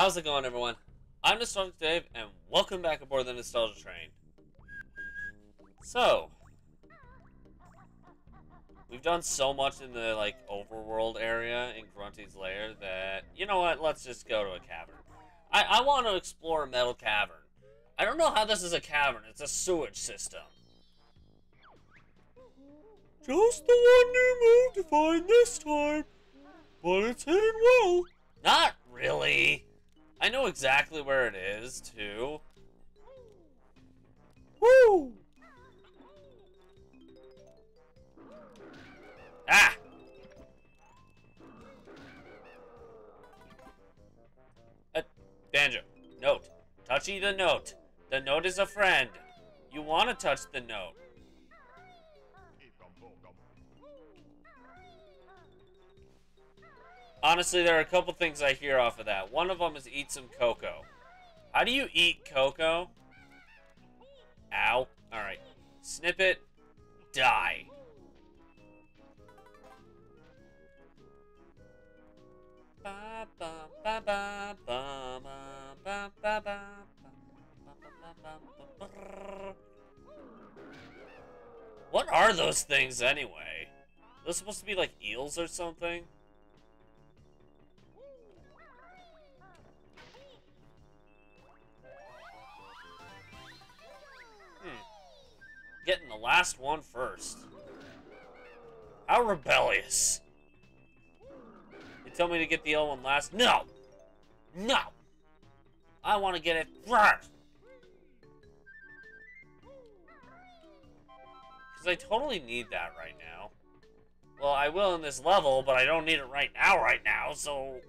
How's it going, everyone? I'm Nostalgic Dave, and welcome back aboard the Nostalgia Train. So, we've done so much in the like overworld area in Grunty's lair that you know what? Let's just go to a cavern. I I want to explore a metal cavern. I don't know how this is a cavern. It's a sewage system. Just the one you moved to find this time, but it's hidden well. Not really. I know exactly where it is, too. Woo! Ah! Uh, Banjo, note. Touchy the note. The note is a friend. You want to touch the note. Honestly, there are a couple things I hear off of that. One of them is eat some cocoa. How do you eat cocoa? Ow. Alright. Snip it. Die. What are those things anyway? Those supposed to be like eels or something? Last one first. How rebellious. You tell me to get the L one last? No! No! I want to get it first! Because I totally need that right now. Well, I will in this level, but I don't need it right now, right now, so...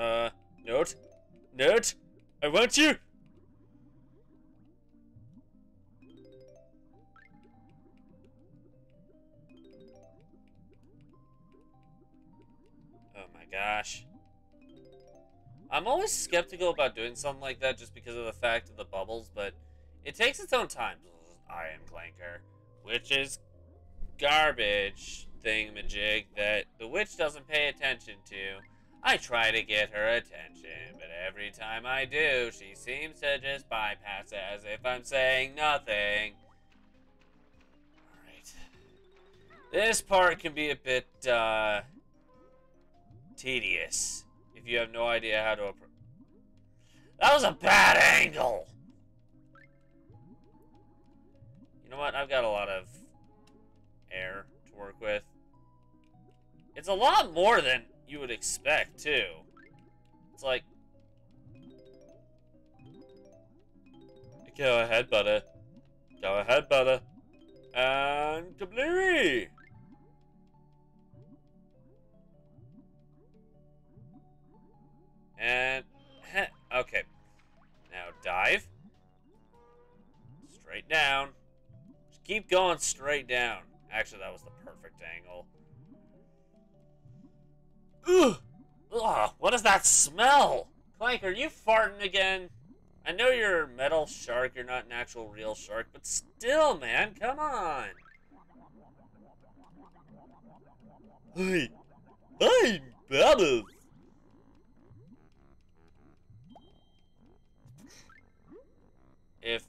Uh, note? Note? I want you! Oh my gosh. I'm always skeptical about doing something like that just because of the fact of the bubbles, but it takes its own time. I am Clanker, which is garbage thingamajig that the witch doesn't pay attention to. I try to get her attention, but every time I do, she seems to just bypass it as if I'm saying nothing. Alright. This part can be a bit, uh, tedious if you have no idea how to approach. That was a bad angle! You know what? I've got a lot of air to work with. It's a lot more than you would expect, too. It's like... Go ahead, butter. Go ahead, butter. And kablooey! And... okay. Now dive. Straight down. Just keep going straight down. Actually, that was the perfect angle. Ugh! Ugh! What is that smell? Clank, are you farting again? I know you're a metal shark, you're not an actual real shark, but still, man, come on! Hey! Hey, Bubbles! If...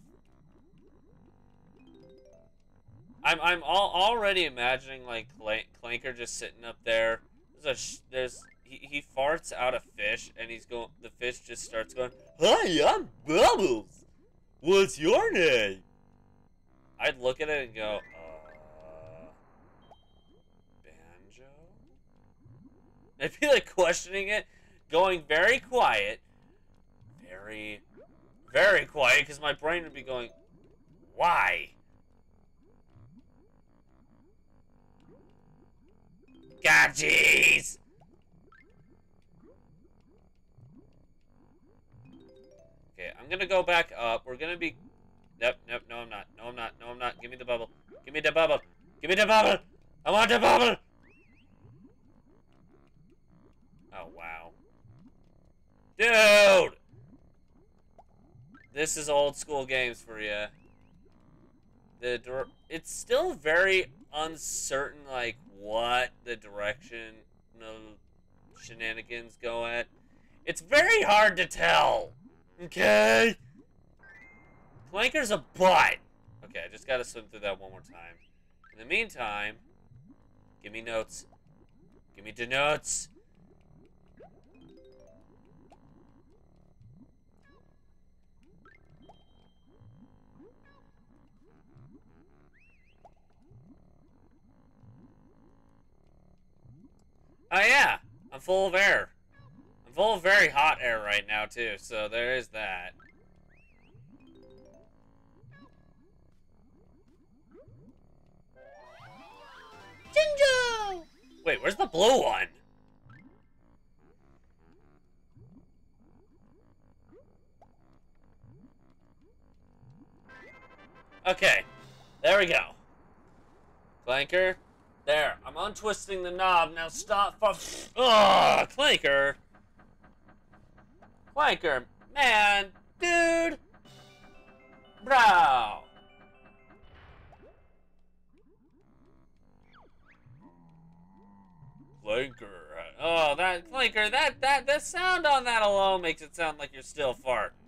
I'm, I'm all, already imagining, like, Clanker just sitting up there there's there's he, he farts out a fish and he's going the fish just starts going hi i'm bubbles. What's your name? I'd look at it and go uh banjo? I'd be like questioning it going very quiet very very quiet because my brain would be going why God, jeez! Okay, I'm gonna go back up. We're gonna be... Nope, nope, no I'm not. No I'm not. No I'm not. Give me the bubble. Give me the bubble. Give me the bubble! I want the bubble! Oh, wow. Dude! This is old school games for you. The door it's still very uncertain, like what the direction no shenanigans go at. It's very hard to tell. Okay. Clanker's a butt. Okay, I just gotta swim through that one more time. In the meantime, give me notes. Give me the notes. Oh yeah, I'm full of air. I'm full of very hot air right now too, so there is that. Jinjo! Wait, where's the blue one? Okay, there we go. Clanker, there, I'm untwisting the knob. Now stop. Ugh, Clanker. Clanker, man, dude. Bro. Clanker. Uh, oh, that Clanker, that that the sound on that alone makes it sound like you're still farting.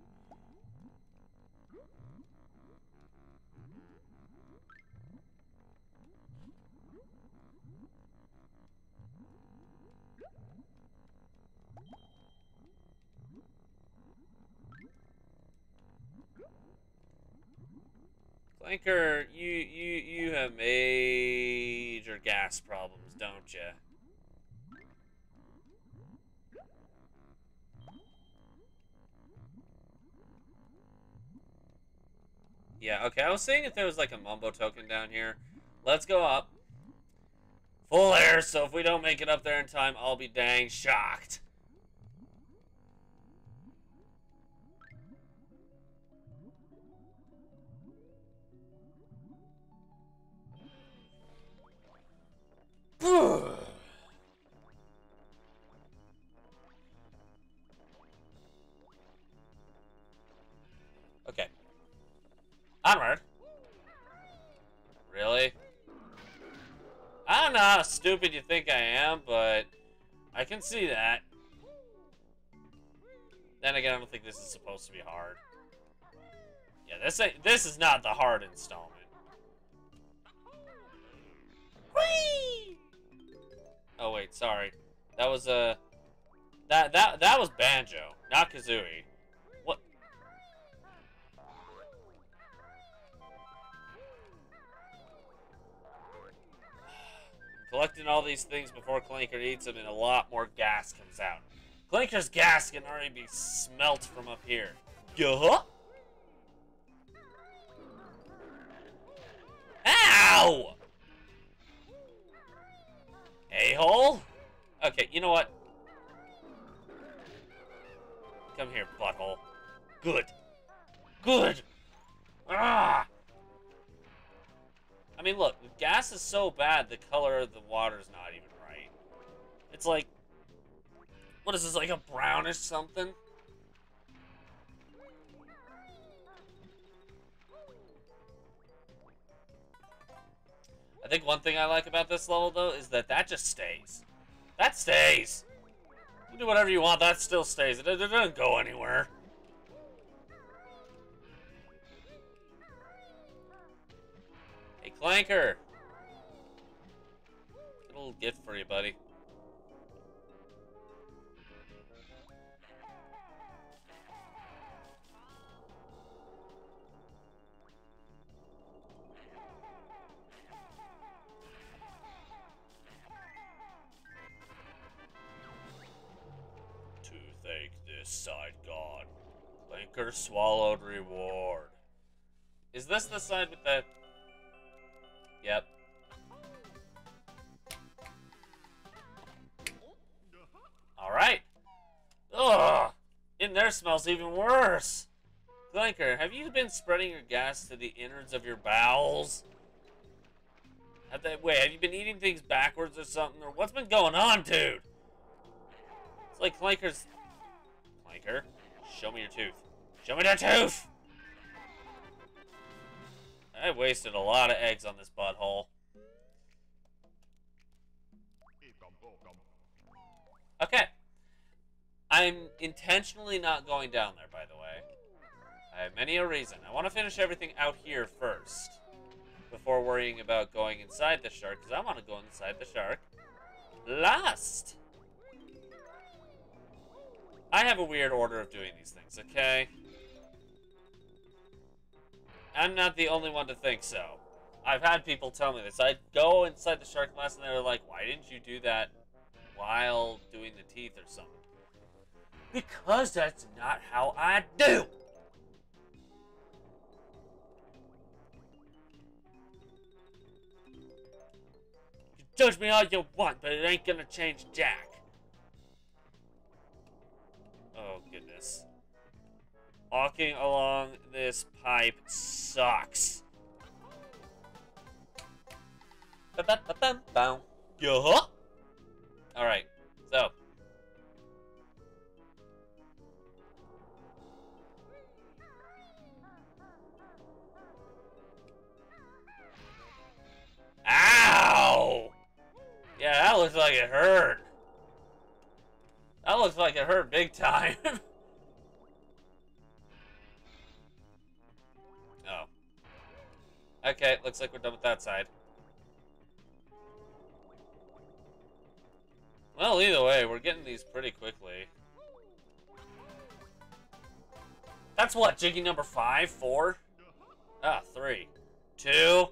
Clanker, you you you have major gas problems, don't you? Yeah, okay, I was saying if there was like a mumbo token down here. Let's go up. Full air, so if we don't make it up there in time, I'll be dang shocked. okay. Onward. Really? I don't know how stupid you think I am, but I can see that. Then again, I don't think this is supposed to be hard. Yeah, this ain't, this is not the hard installment. Whee! Oh wait, sorry. That was a uh, that that that was Banjo, not Kazooie. What? Collecting all these things before Clanker eats them, and a lot more gas comes out. Clanker's gas can already be smelt from up here. Yuh. Ow! A-hole? Okay, you know what? Come here, butthole. Good. Good! Ah! I mean, look, gas is so bad, the color of the water is not even right. It's like... What is this, like a brownish something? I think one thing I like about this level, though, is that that just stays. That stays! You do whatever you want, that still stays. It, it doesn't go anywhere. Hey, Clanker! little gift for you, buddy. Side god. Clanker swallowed reward. Is this the side with the... Yep. Alright. Ugh! In there smells even worse. Clanker, have you been spreading your gas to the innards of your bowels? Have they, wait, have you been eating things backwards or something? Or what's been going on, dude? It's like Show me your tooth. Show me your tooth! I wasted a lot of eggs on this butthole. Okay. I'm intentionally not going down there, by the way. I have many a reason. I want to finish everything out here first. Before worrying about going inside the shark, because I want to go inside the shark last. I have a weird order of doing these things, okay? I'm not the only one to think so. I've had people tell me this. I go inside the shark last and they're like, why didn't you do that while doing the teeth or something? Because that's not how I do! You judge me all you want, but it ain't gonna change Jack. Oh, goodness. Walking along this pipe sucks. Alright, so. Ow! Yeah, that looks like it hurt. That looks like it hurt big time. oh. Okay, looks like we're done with that side. Well, either way, we're getting these pretty quickly. That's what, Jiggy number five? Four? Ah, three. Two.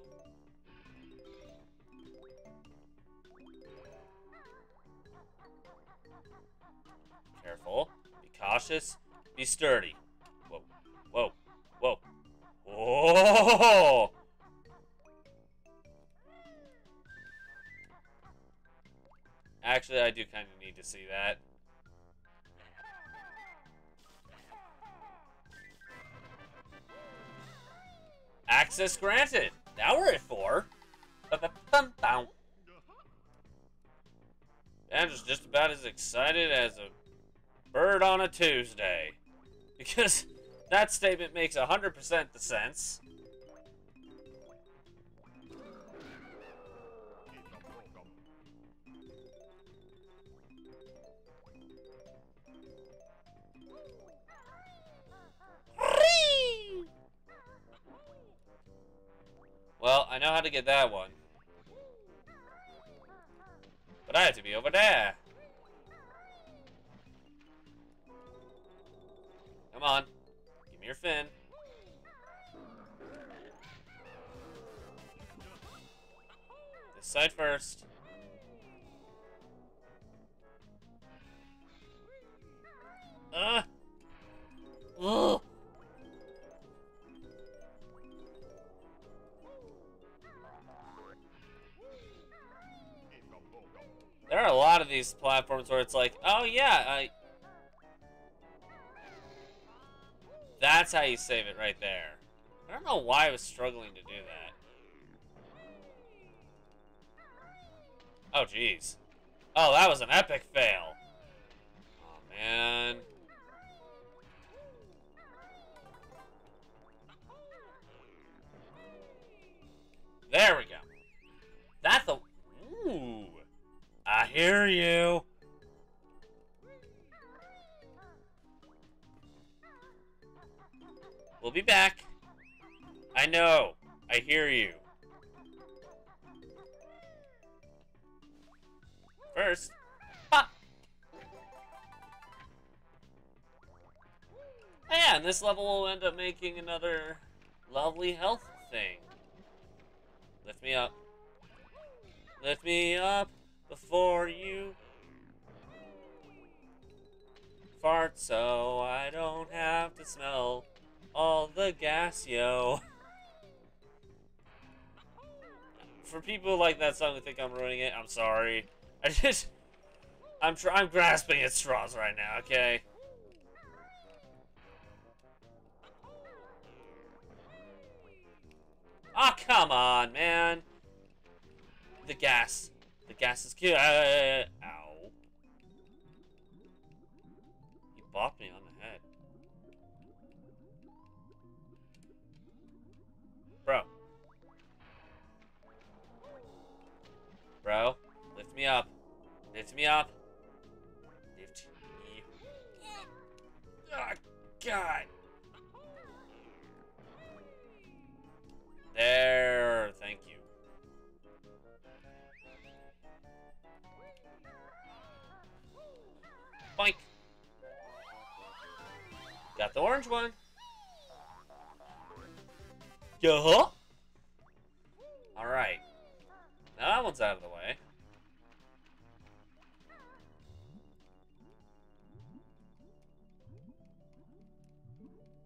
Be sturdy. Whoa. Whoa. Whoa. Whoa! Actually, I do kind of need to see that. Access granted. Now we're at four. Andrew's just about as excited as a bird on a Tuesday. Because that statement makes 100% the sense. Well, I know how to get that one. But I have to be over there. Come on. Give me your fin. This side first. Uh. Ugh. There are a lot of these platforms where it's like, oh yeah, I... That's how you save it right there. I don't know why I was struggling to do that. Oh, jeez. Oh, that was an epic fail. Oh, man. There we go. That's a... Ooh. I hear you. We'll be back. I know. I hear you. First. Oh yeah, and this level will end up making another lovely health thing. Lift me up. Lift me up before you fart so I don't have to smell all the gas, yo. For people like that song who think I'm ruining it, I'm sorry. I just... I'm tr I'm grasping at straws right now, okay? Ah, oh, come on, man. The gas. The gas is cute. Uh, ow. You bopped me on the Lift me up. Lift me. up. Lift me up. Oh, God. There. Thank you. Boink. Got the orange one. Yeah, huh? Alright. One's out of the way.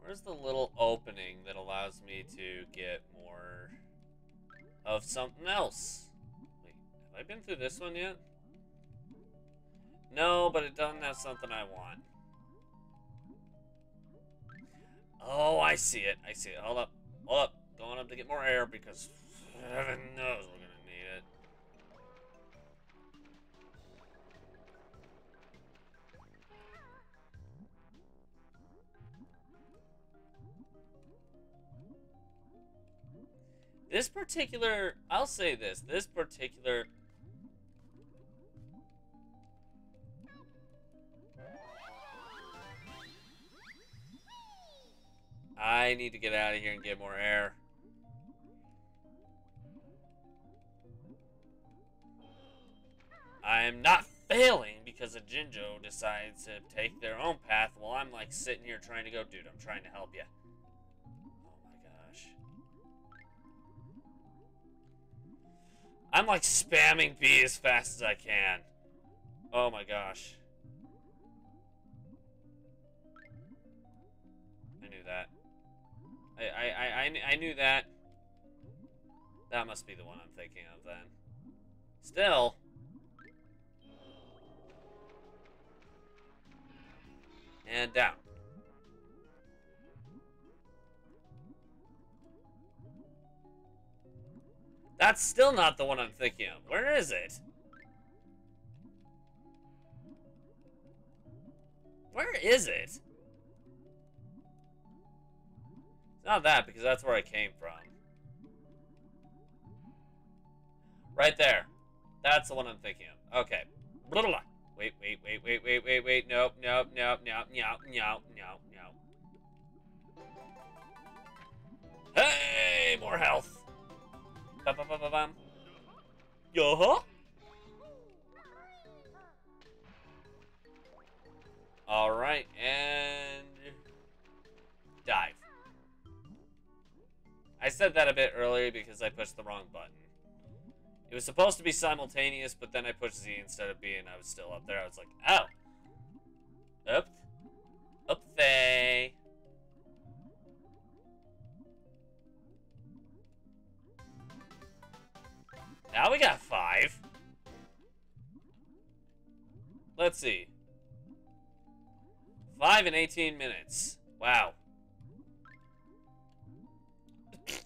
Where's the little opening that allows me to get more of something else? Wait, have I been through this one yet? No, but it doesn't have something I want. Oh, I see it. I see it. Hold up. Hold up. Going up to get more air because heaven knows we're This particular, I'll say this, this particular I need to get out of here and get more air. I'm not failing because a Jinjo decides to take their own path while I'm like sitting here trying to go, dude, I'm trying to help you. I'm like spamming B as fast as I can. Oh my gosh. I knew that. I, I, I, I knew that. That must be the one I'm thinking of then. Still. And down. That's still not the one I'm thinking of. Where is it? Where is it? It's not that, because that's where I came from. Right there. That's the one I'm thinking of. Okay. Wait, wait, wait, wait, wait, wait, wait. Nope, nope, nope, nope, nope, nope, nope, nope. Hey, more health. Ba ba ba ba bum. Yeah, huh? All right, and dive. I said that a bit earlier because I pushed the wrong button. It was supposed to be simultaneous, but then I pushed Z instead of B, and I was still up there. I was like, oh. Up. Up they. Now we got five. Let's see. Five and 18 minutes. Wow.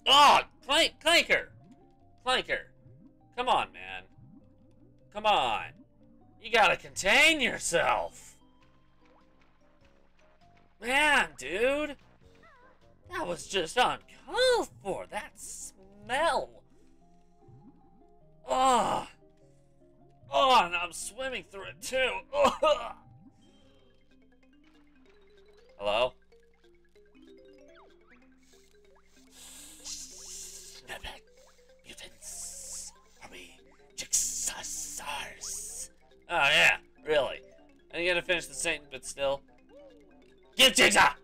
Oh, clank, clanker. Clanker. Come on, man. Come on. You gotta contain yourself. Man, dude. That was just uncalled for. That smell. Oh. Oh, and I'm swimming through it too. Hello? Back. Mutants. Are we Jigsaws? Oh, yeah. Really. I gotta finish the sentence, but still. Get Jigsaw!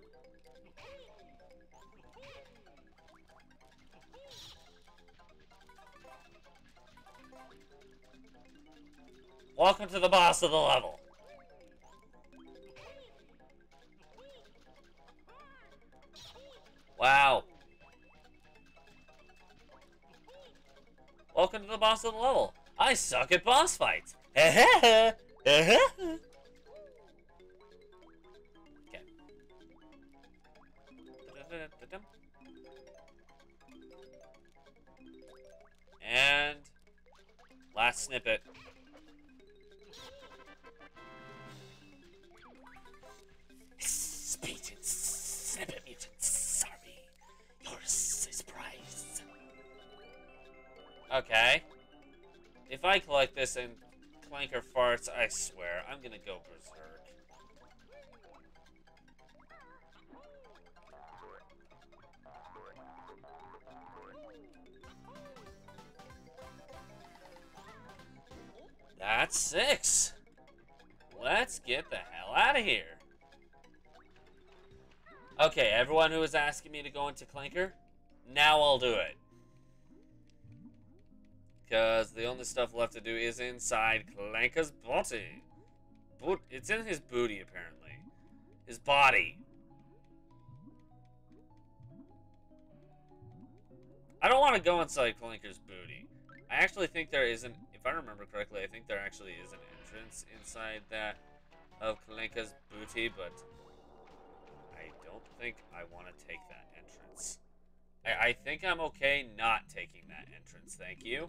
Welcome to the boss of the level. Wow. Welcome to the boss of the level. I suck at boss fights. okay. And last snippet. Snippet mutants. Sorry. Okay. If I collect this and Clanker farts, I swear, I'm gonna go berserk. That's six. Let's get the hell out of here. Okay, everyone who was asking me to go into Clanker, now I'll do it. Because the only stuff left to do is inside Clanker's body. Boot it's in his booty, apparently. His body. I don't want to go inside Clanker's booty. I actually think there isn't, if I remember correctly, I think there actually is an entrance inside that of Clanker's booty, but don't think I want to take that entrance. I, I think I'm okay not taking that entrance, thank you.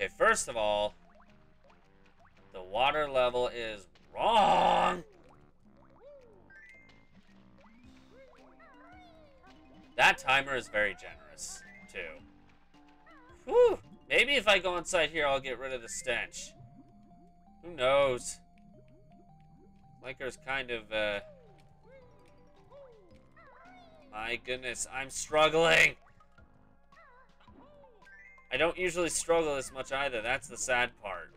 Okay, first of all, the water level is wrong. That timer is very generous, too. Whew! Maybe if I go inside here, I'll get rid of the stench. Who knows? Clanker's kind of, uh... My goodness, I'm struggling! I don't usually struggle this much either, that's the sad part.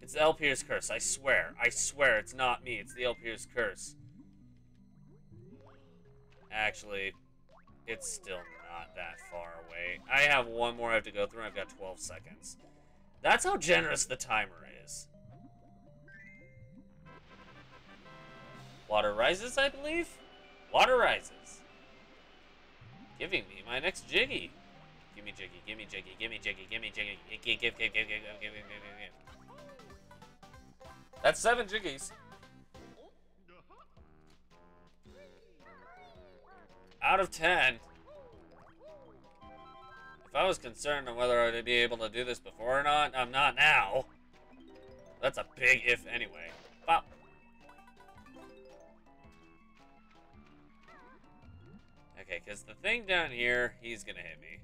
It's Elpier's curse, I swear. I swear, it's not me, it's the Elpier's curse. Actually, it's still not that far away. I have one more I have to go through, I've got 12 seconds. That's how generous the timer is. Water rises, I believe? Water rises. Giving me my next Jiggy. Gimme Jiggy, gimme Jiggy, gimme Jiggy, gimme Jiggy, give, give, give, give, give, give, give, give, give. That's seven Jiggies. Out of ten. I was concerned on whether I'd be able to do this before or not, I'm not now. That's a big if anyway. Wow. Okay, because the thing down here, he's gonna hit me.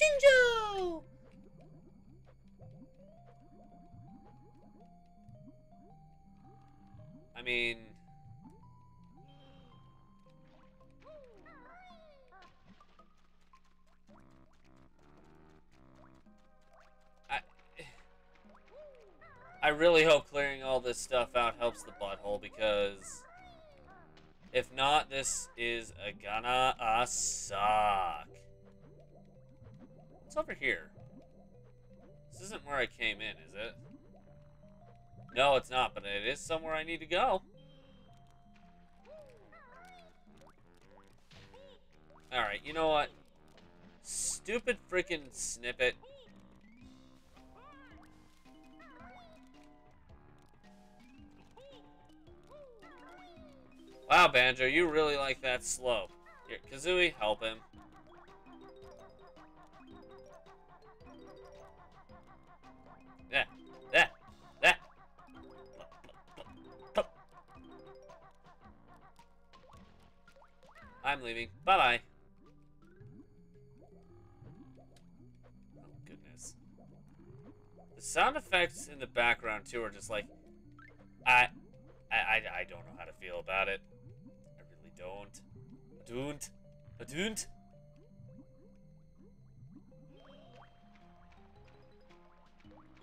Jinjo! I mean... I... I really hope clearing all this stuff out helps the butthole because... If not, this is a gonna uh, suck. What's over here? This isn't where I came in, is it? No, it's not, but it is somewhere I need to go. Alright, you know what? Stupid freaking snippet. Wow, Banjo, you really like that slope. Here, Kazooie, help him. Yeah. I'm leaving. Bye-bye. Oh, goodness. The sound effects in the background, too, are just like... I... I, I, I don't know how to feel about it. I really don't. I don't. I don't.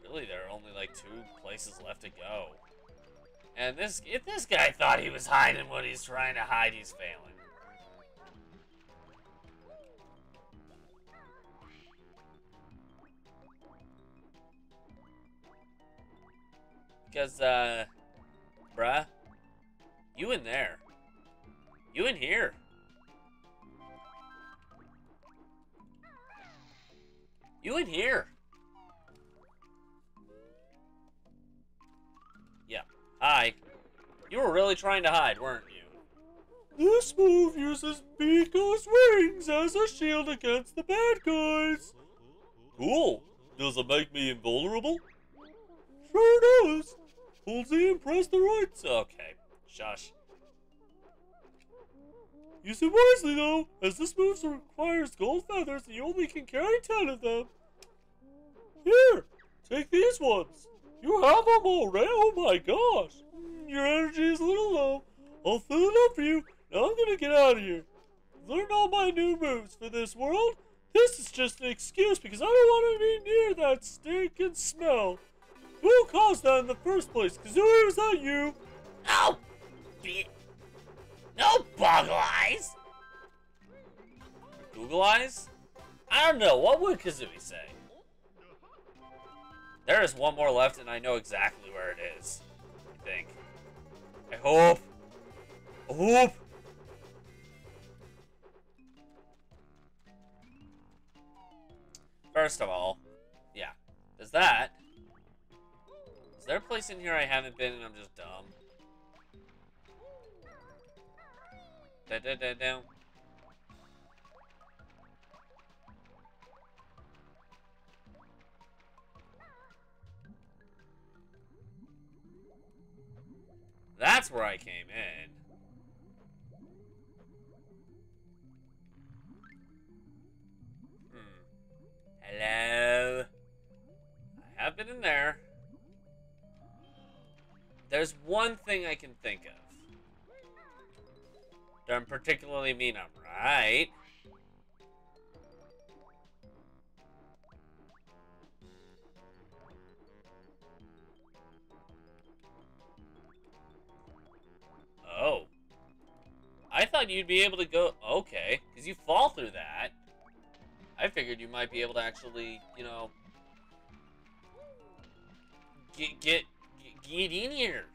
Really, there are only like two places left to go. And this, if this guy thought he was hiding what he's trying to hide, he's failing. Because, uh, bruh, you in there. You in here. You in here. Yeah. Hi. You were really trying to hide, weren't you? This move uses Biko's wings as a shield against the bad guys. Cool. Does it make me invulnerable? Sure does. Hold and press the right. Okay, shush. Use it wisely though, as this move requires gold feathers and you only can carry ten of them. Here, take these ones. You have them already? Oh my gosh. Mm, Your energy is a little low. I'll fill it up for you. Now I'm gonna get out of here. Learn all my new moves for this world. This is just an excuse because I don't want to be near that stinking smell. Who caused that in the first place? Kazooie, was that you? No! Be- no boggle eyes! Google eyes? I don't know. What would Kazooie say? There is one more left, and I know exactly where it is. I think. I hope. I hope. First of all, place in here I haven't been and I'm just dumb? Da da da da. That's where I came in. Hmm. Hello. I have been in there. There's one thing I can think of. Doesn't particularly mean I'm right. Oh. I thought you'd be able to go... Okay, because you fall through that. I figured you might be able to actually, you know... Get, get, get in here.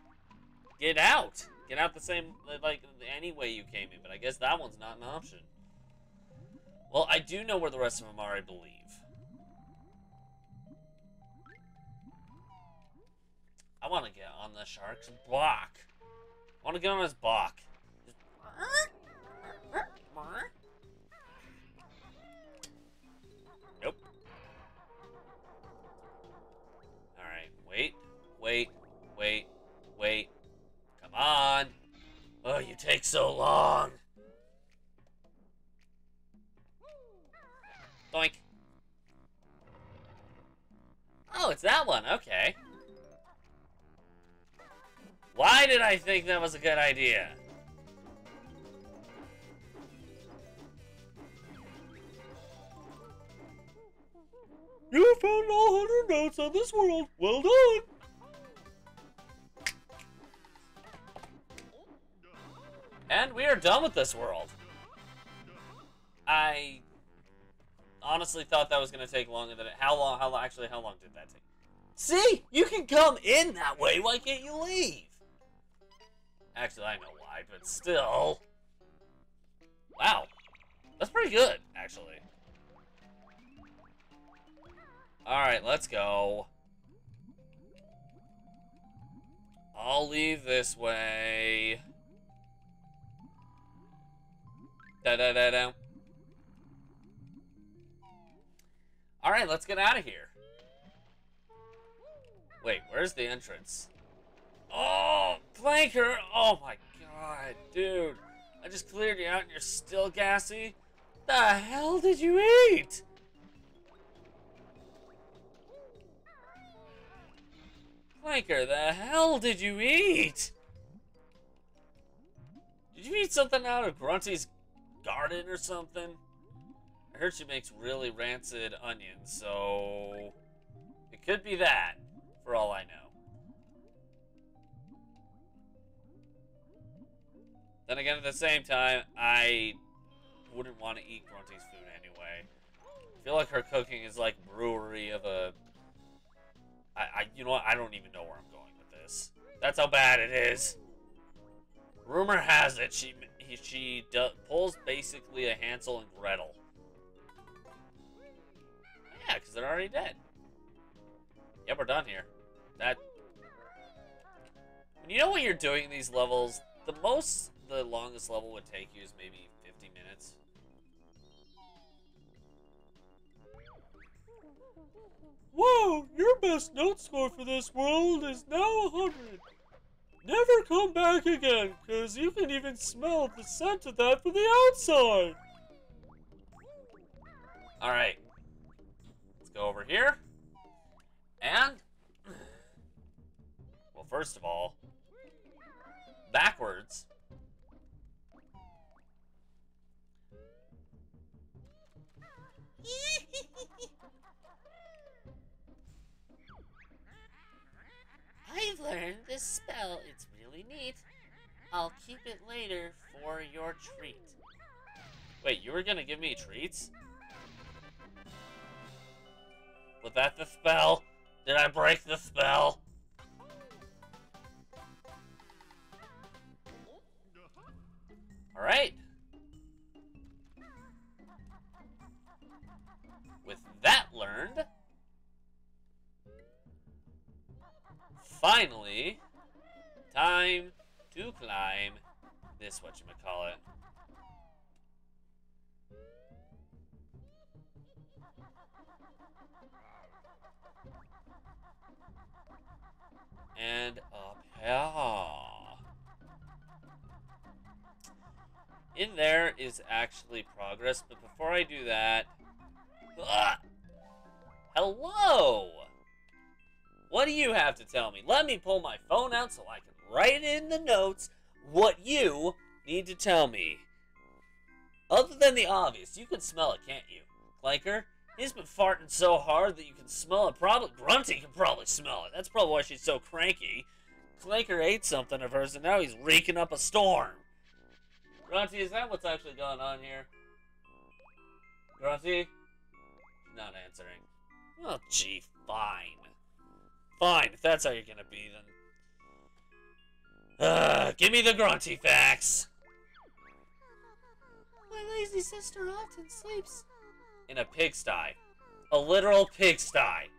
Get out. Get out the same, like, any way you came in, but I guess that one's not an option. Well, I do know where the rest of them are, I believe. I want to get on the shark's block. I want to get on his block. Nope. Alright, wait, wait, wait, wait. Come on. Oh, you take so long. Doink. Oh, it's that one. Okay. Why did I think that was a good idea? You found all hundred notes on this world. Well done. And we are done with this world. I honestly thought that was going to take longer than it. How long? How long? Actually, how long did that take? See, you can come in that way. Why can't you leave? Actually, I know why, but still. Wow, that's pretty good, actually. All right, let's go. I'll leave this way. Da da da da. All right, let's get out of here. Wait, where's the entrance? Oh, Clanker! Oh my god, dude. I just cleared you out and you're still gassy? The hell did you eat? Clanker, the hell did you eat? Did you eat something out of Grunty's garden or something? I heard she makes really rancid onions, so it could be that, for all I know. Then again, at the same time, I wouldn't want to eat Grunty's food anyway. I feel like her cooking is like brewery of a. I, I, you know what? I don't even know where I'm going with this. That's how bad it is. Rumor has it she he, she pulls basically a Hansel and Gretel. Yeah, because they're already dead. Yep, we're done here. That. When you know what you're doing in these levels, the most the longest level would take you is maybe 50 minutes. Whoa, your best note score for this world is now 100. Never come back again, because you can even smell the scent of that from the outside. Alright. Let's go over here. And. Well, first of all, backwards. I've learned this spell. It's really neat. I'll keep it later for your treat. Wait, you were gonna give me treats? Was that the spell? Did I break the spell? Alright. With that learned, finally, time to climb this what you whatchamacallit. And up here. In there is actually progress, but before I do that... Ah! Hello! What do you have to tell me? Let me pull my phone out so I can write in the notes what you need to tell me. Other than the obvious, you can smell it, can't you? Clanker, he's been farting so hard that you can smell it. Probably Grunty can probably smell it. That's probably why she's so cranky. Clanker ate something of hers and now he's reeking up a storm. Grunty, is that what's actually going on here? Grunty? Not answering. Oh, gee, fine. Fine, if that's how you're gonna be, then. Uh, give me the grunty facts! My lazy sister often sleeps. In a pigsty. A literal pigsty.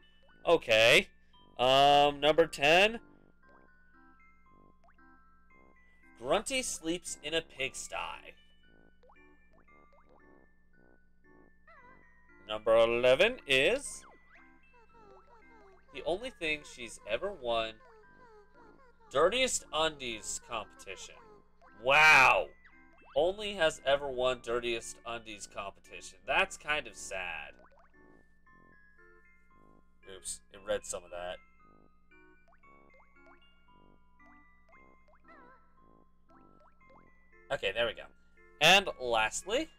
Okay. Um, number 10. Grunty sleeps in a pigsty. Number 11 is. The only thing she's ever won. Dirtiest Undies competition. Wow! Only has ever won Dirtiest Undies competition. That's kind of sad. Oops, it read some of that. Okay, there we go. And lastly,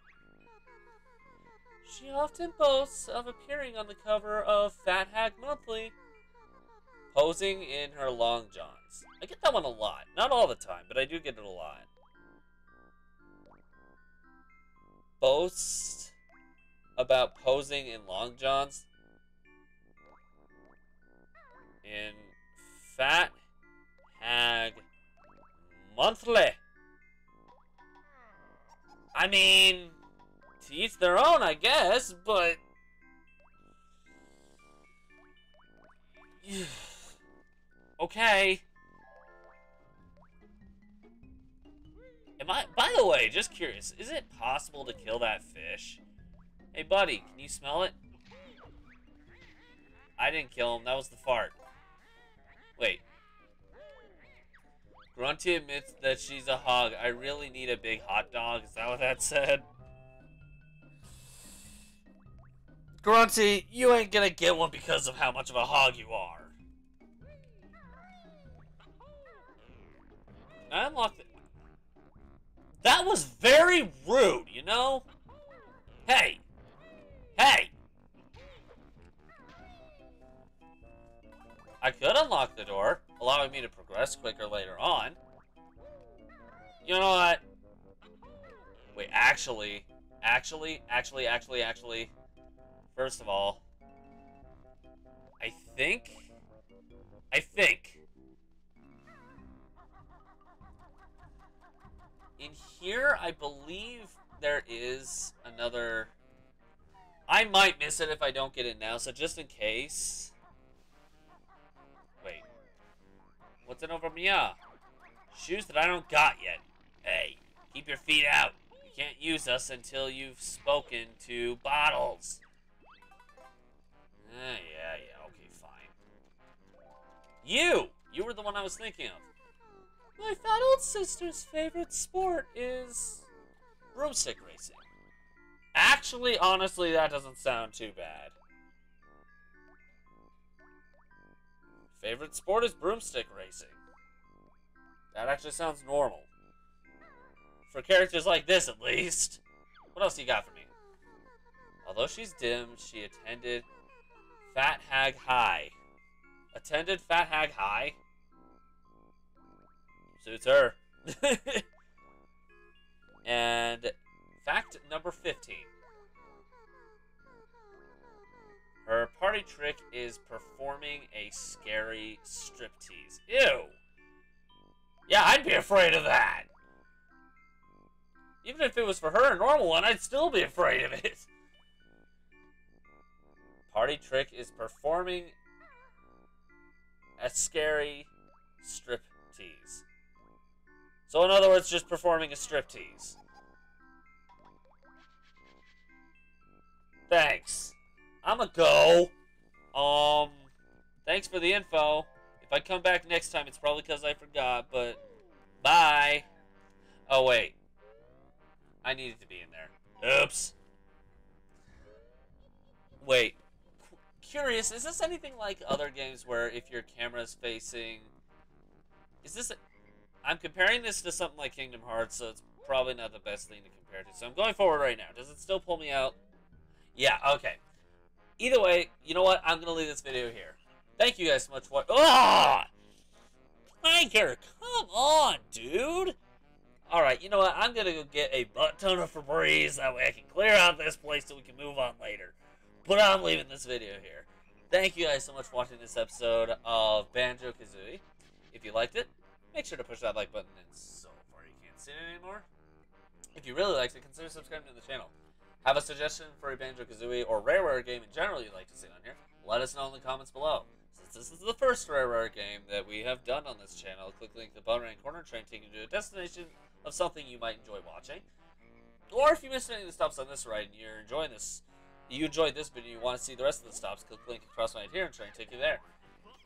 she often boasts of appearing on the cover of Fat Hag Monthly, posing in her long johns. I get that one a lot. Not all the time, but I do get it a lot. Boast about posing in long johns in Fat Hag Monthly. I mean, to each their own, I guess, but. Okay. Am I. By the way, just curious, is it possible to kill that fish? Hey, buddy, can you smell it? I didn't kill him, that was the fart. Wait. Grunty admits that she's a hog. I really need a big hot dog. Is that what that said? Grunty, you ain't gonna get one because of how much of a hog you are. I unlocked it. That was very rude, you know? Hey! Hey! I could unlock the door, allowing me to progress quicker later on. You know what? Wait, actually, actually, actually, actually, actually, first of all, I think, I think, in here, I believe there is another, I might miss it if I don't get it now, so just in case, wait, what's in over here? Shoes that I don't got yet. Hey, keep your feet out. You can't use us until you've spoken to Bottles. Uh, yeah, yeah, okay, fine. You! You were the one I was thinking of. My fat old sister's favorite sport is broomstick racing. Actually, honestly, that doesn't sound too bad. Favorite sport is broomstick racing. That actually sounds normal. For characters like this, at least. What else you got for me? Although she's dim, she attended Fat Hag High. Attended Fat Hag High? Suits her. and fact number 15. Her party trick is performing a scary striptease. Ew! Yeah, I'd be afraid of that! Even if it was for her, a normal one, I'd still be afraid of it. Party trick is performing a scary strip tease. So, in other words, just performing a strip tease. Thanks. I'm a go. Um, thanks for the info. If I come back next time, it's probably because I forgot, but bye. Oh, wait. I needed to be in there. Oops. Wait. Curious, is this anything like other games where if your camera's facing... Is this... I'm comparing this to something like Kingdom Hearts, so it's probably not the best thing to compare to. So I'm going forward right now. Does it still pull me out? Yeah, okay. Either way, you know what? I'm going to leave this video here. Thank you guys so much for... Ah! Oh! Clanker, come on, dude! Alright, you know what? I'm going to go get a butt ton of Febreze. That way I can clear out this place so we can move on later. But I'm leaving this video here. Thank you guys so much for watching this episode of Banjo-Kazooie. If you liked it, make sure to push that like button and so far you can't see it anymore. If you really liked it, consider subscribing to the channel. Have a suggestion for a Banjo-Kazooie or Rareware game in general you'd like to see on here? Let us know in the comments below. Since this is the first Rareware game that we have done on this channel, click the link in the bottom right corner try and take you to a destination of something you might enjoy watching. Or if you missed any of the stops on this ride and you're enjoying this, you enjoyed this video and you want to see the rest of the stops, click the link across right here and try and take you there.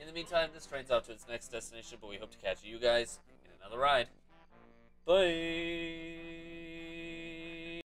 In the meantime, this train's out to its next destination, but we hope to catch you guys in another ride. Bye!